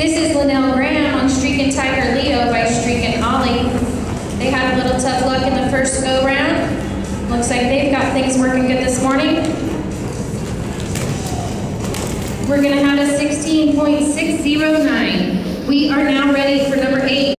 This is Lanell Graham on Streakin Tiger Leo by Streak and Ollie. They had a little tough luck in the first go-round. Looks like they've got things working good this morning. We're gonna have a 16.609. We are now ready for number eight.